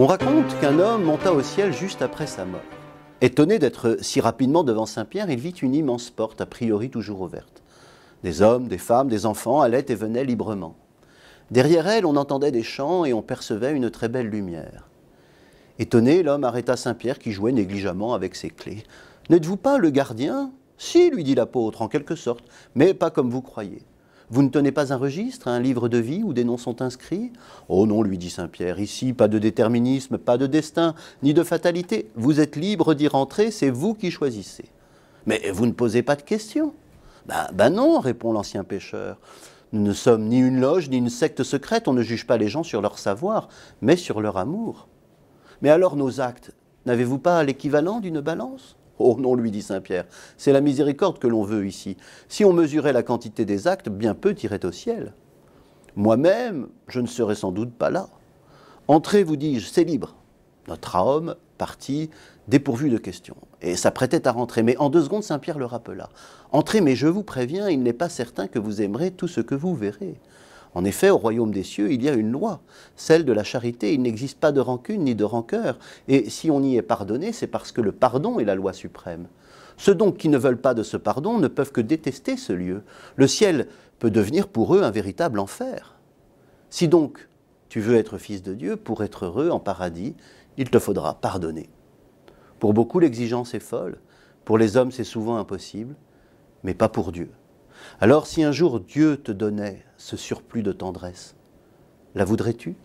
On raconte qu'un homme monta au ciel juste après sa mort. Étonné d'être si rapidement devant Saint-Pierre, il vit une immense porte, a priori toujours ouverte. Des hommes, des femmes, des enfants allaient et venaient librement. Derrière elle, on entendait des chants et on percevait une très belle lumière. Étonné, l'homme arrêta Saint-Pierre qui jouait négligemment avec ses clés. N'êtes-vous pas le gardien? Si, lui dit l'apôtre, en quelque sorte, mais pas comme vous croyez. Vous ne tenez pas un registre, un livre de vie où des noms sont inscrits? Oh non, lui dit Saint-Pierre, ici pas de déterminisme, pas de destin, ni de fatalité. Vous êtes libre d'y rentrer, c'est vous qui choisissez. Mais vous ne posez pas de questions Ben, ben non, répond l'ancien pêcheur. Nous ne sommes ni une loge, ni une secte secrète, on ne juge pas les gens sur leur savoir, mais sur leur amour. Mais alors nos actes, n'avez-vous pas l'équivalent d'une balance? Oh non, lui dit Saint-Pierre, c'est la miséricorde que l'on veut ici. Si on mesurait la quantité des actes, bien peu iraient au ciel. Moi-même, je ne serais sans doute pas là. Entrez, vous dis-je, c'est libre. Notre homme partit dépourvu de questions et s'apprêtait à rentrer. Mais en deux secondes, Saint-Pierre le rappela. Entrez, mais je vous préviens, il n'est pas certain que vous aimerez tout ce que vous verrez. En effet, au royaume des cieux, il y a une loi, celle de la charité. Il n'existe pas de rancune ni de rancœur. Et si on y est pardonné, c'est parce que le pardon est la loi suprême. Ceux donc qui ne veulent pas de ce pardon ne peuvent que détester ce lieu. Le ciel peut devenir pour eux un véritable enfer. Si donc tu veux être fils de Dieu, pour être heureux en paradis, il te faudra pardonner. Pour beaucoup, l'exigence est folle. Pour les hommes, c'est souvent impossible, mais pas pour Dieu. Alors si un jour Dieu te donnait ce surplus de tendresse, la voudrais-tu?